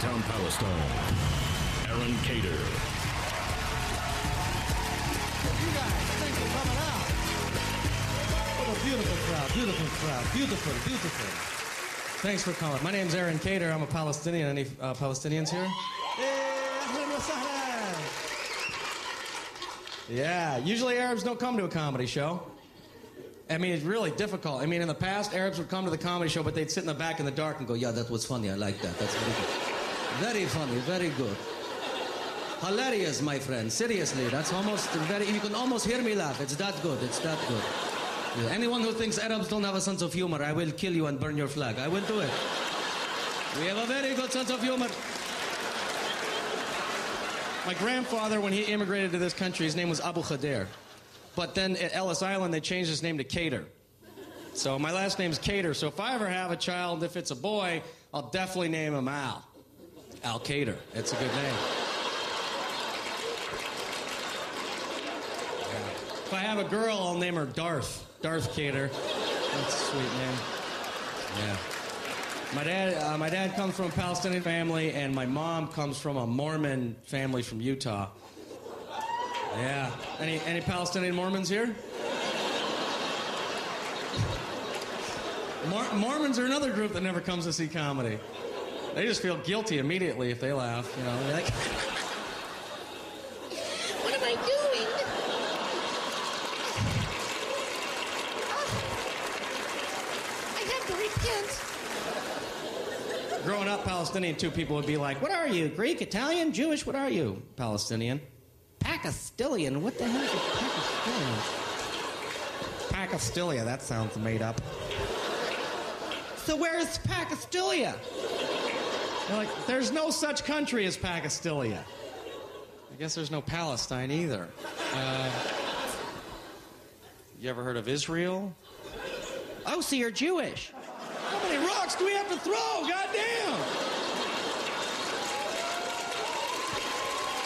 Midtown Palestine, Aron Kader. You guys, thanks for coming out. What a beautiful crowd, beautiful crowd, beautiful, beautiful. Thanks for coming. My name's Aron Kader. I'm a Palestinian. Any uh, Palestinians here? Ahlan wa sahlan. Yeah, usually Arabs don't come to a comedy show. I mean, it's really difficult. I mean, in the past, Arabs would come to the comedy show, but they'd sit in the back in the dark and go, Yeah, that was funny. I like that. That's very good. Very funny, very good. Hilarious, my friend. Seriously, that's almost very. You can almost hear me laugh. It's that good. It's that good. Anyone who thinks Arabs don't have a sense of humor, I will kill you and burn your flag. I will do it. We have a very good sense of humor. My grandfather, when he immigrated to this country, his name was Abu Khadir. But then at Ellis Island, they changed his name to Kader. So my last name's Kader. So if I ever have a child, if it's a boy, I'll definitely name him Al. Al Kader. It's a good name. Yeah. If I have a girl, I'll name her Darth. Darth Kader. That's a sweet name. Yeah. My dad, uh, my dad comes from a Palestinian family, and my mom comes from a Mormon family from Utah. Yeah. Any any Palestinian Mormons here? Mor- Mormons are another group that never comes to see comedy. They just feel guilty immediately if they laugh. You know, They're like, What am I doing? I have to repent. growing up Palestinian, two people would be like, "What are you? Greek, Italian, Jewish? What are you?" Palestinian. Pakistilian. What the hell is a Pakistilian? Pakistilia. That sounds made up. So where's Pakistilia? They're like, there's no such country as Pakistilia. I guess there's no Palestine either. Uh, you ever heard of Israel? Oh, so you're Jewish. How many rocks do we have to throw? Goddamn!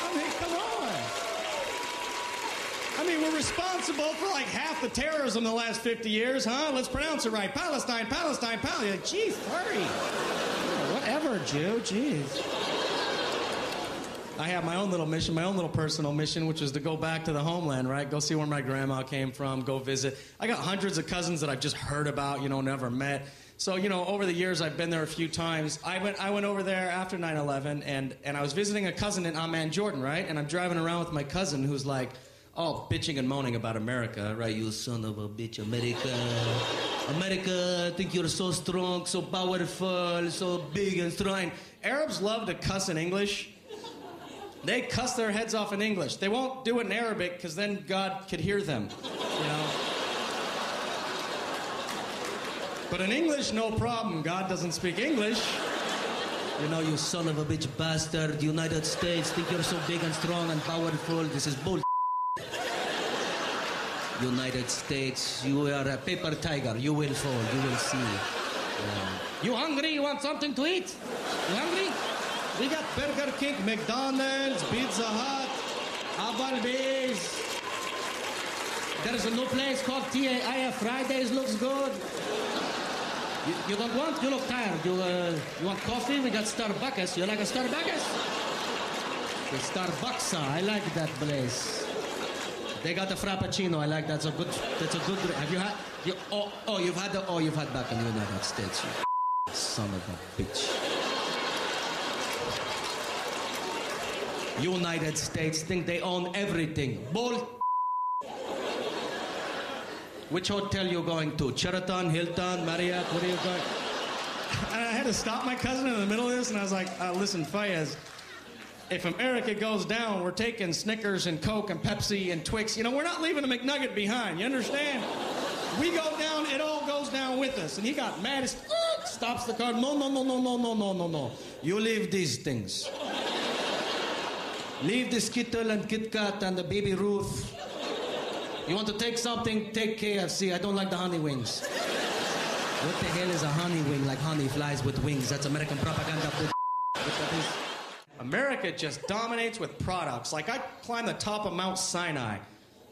I mean, come on. I mean, we're responsible for like half the terrorism the last 50 years, huh? Let's pronounce it right. Palestine, Palestine, Palestine. Jeez, hurry. Whatever, Jew. Jeez. I have my own little mission, my own little personal mission, which is to go back to the homeland, right? Go see where my grandma came from, go visit. I got hundreds of cousins that I've just heard about, you know, never met. So, you know, over the years, I've been there a few times. I went, I went over there after 9 11, and, and I was visiting a cousin in Amman, Jordan, right? And I'm driving around with my cousin who's like, all bitching and moaning about America, right? You son of a bitch, America. America, think you're so strong, so powerful, so big and strong. Arabs love to cuss in English. They cuss their heads off in English. They won't do it in Arabic because then God could hear them, you know? But in English, no problem. God doesn't speak English. You know, you son of a bitch bastard, United States think you're so big and strong and powerful. This is bull. United States, you are a paper tiger. You will fall. You will see. Yeah. You hungry? You want something to eat? You hungry? We got Burger King, McDonald's, Pizza Hut, Applebee's. There's a new place called TGI Fridays. Looks good. You, you don't want? You look tired. You, uh, you want coffee? We got Starbucks. You like a Starbucks? The Starbucks. I like that place. They got the Frappuccino. I like that's a good. That's a good. Drink. Have you had? You, oh, oh, you've had the. Oh, you've had back in the United States. You son of a bitch. United States think they own everything. Bull. Which hotel you going to? Sheraton, Hilton, Marriott? What are you going? And I had to stop my cousin in the middle of this, and I was like, uh, "Listen, Fayez, if America goes down, we're taking Snickers and Coke and Pepsi and Twix. You know, we're not leaving a McNugget behind. You understand? We go down, it all goes down with us." And he got mad. He stops the car. No, no, no, no, no, no, no, no, no. You leave these things. Leave the Skittle and Kit Kat and the Baby Ruth. You want to take something? Take KFC. I don't like the honey wings. What the hell is a honey wing? Like honey flies with wings. That's American propaganda. What that is? America just dominates with products. Like I climbed the top of Mount Sinai,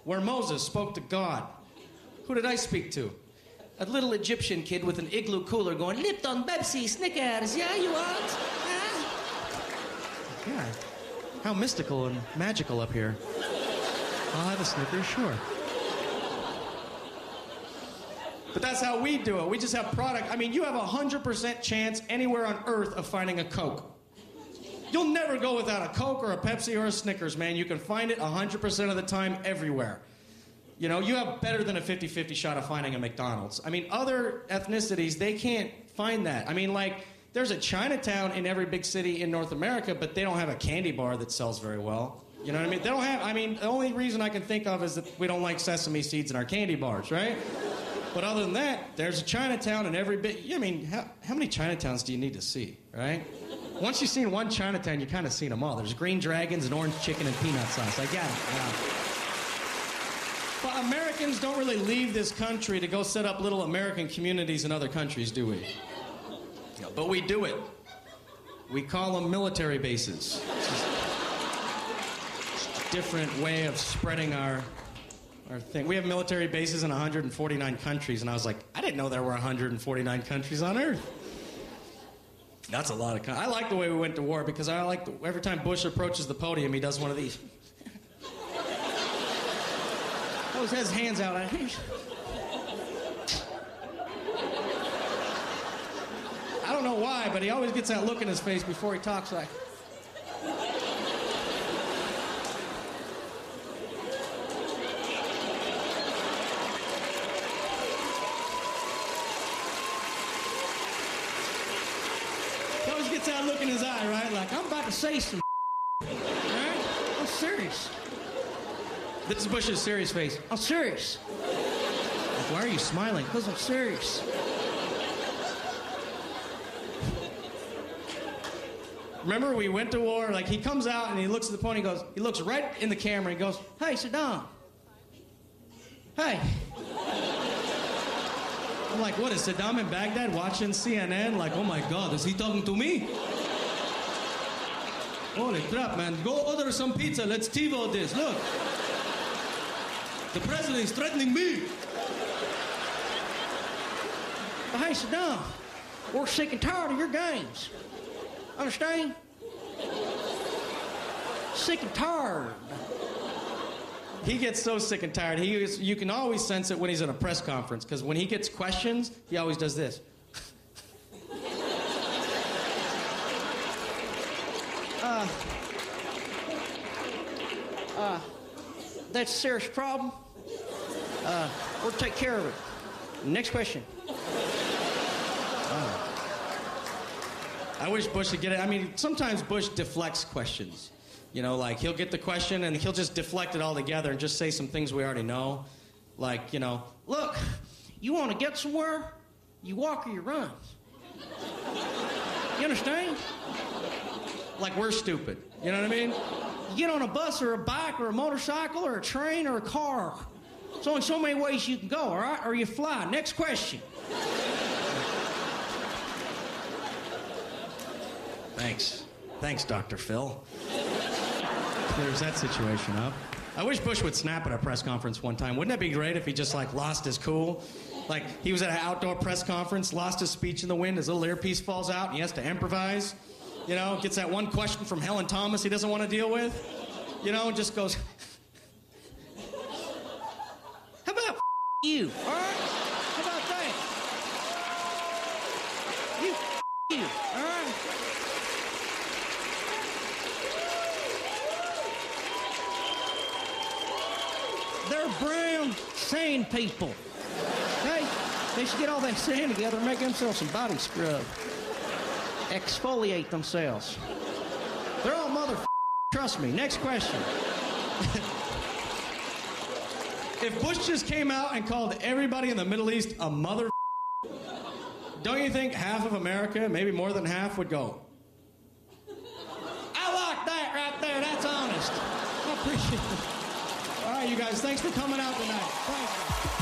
where Moses spoke to God. Who did I speak to? A little Egyptian kid with an igloo cooler going, Lipton, Pepsi, Snickers, yeah, you want? Huh? Yeah. How mystical and magical up here. I'll have a Snickers, sure. But that's how we do it. We just have product. I mean, you have a 100% chance anywhere on earth of finding a Coke. You'll never go without a Coke or a Pepsi or a Snickers, man. You can find it 100% of the time everywhere. You know, you have better than a 50 50 shot of finding a McDonald's. I mean, other ethnicities, they can't find that. I mean, like, there's a Chinatown in every big city in North America, but they don't have a candy bar that sells very well. You know what I mean? They don't have, I mean, the only reason I can think of is that we don't like sesame seeds in our candy bars, right? But other than that, there's a Chinatown in every bit. I mean, how, how many Chinatowns do you need to see, right? Once you've seen one Chinatown, you kind of seen them all. There's green dragons and orange chicken and peanut sauce. I get it. Yeah. But Americans don't really leave this country to go set up little American communities in other countries, do we? But we do it. We call them military bases. It's a different way of spreading our our thing. We have military bases in 149 countries, and I was like, I didn't know there were 149 countries on Earth. That's a lot of. Con- I like the way we went to war because I like the, every time Bush approaches the podium, he does one of these. always has hands out. I don't know why, but he always gets that look in his face before he talks like. That look in his eye, right? Like, I'm about to say some. Right? I'm serious. This is Bush's serious face. I'm serious. Like, why are you smiling? Because I'm serious. Remember, we went to war. Like, he comes out and he looks at the pony. He goes, he looks right in the camera. He goes, "Hey, Saddam. Hey." I'm like, what is Saddam in Baghdad watching CNN? Like, oh my God, is he talking to me? Holy crap, man. Go order some pizza. Let's TiVo this. Look. The president is threatening me. Hey, Saddam, we're sick and tired of your games. Understand? Sick and tired. He gets so sick and tired. He is, you can always sense it when he's in a press conference because when he gets questions, he always does this. uh, uh, that's a serious problem. Uh, we'll take care of it. Next question. I wish Bush would get it. I mean, sometimes Bush deflects questions. You know, like he'll get the question and he'll just deflect it all together and just say some things we already know. Like, you know, look, you want to get somewhere? You walk or you run. You understand? Like we're stupid. You know what I mean? You get on a bus or a bike or a motorcycle or a train or a car. There's only so many ways you can go, all right? Or you fly. Next question. Thanks. Thanks, Dr. Phil. Clears that situation up. I wish Bush would snap at a press conference one time. Wouldn't it be great if he just like lost his cool? Like he was at an outdoor press conference, lost his speech in the wind, his little earpiece falls out, and he has to improvise. You know, gets that one question from Helen Thomas he doesn't want to deal with. You know, and just goes. How about you? All right? How about that? You, you. All right? They're brown sand people. Okay? They should get all that sand together and make themselves some body scrub. Exfoliate themselves. They're all mother. Trust me. Next question. if Bush just came out and called everybody in the Middle East a mother, don't you think half of America, maybe more than half, would go, I like that right there. That's honest. I appreciate it. You guys, thanks for coming out tonight. Thank you.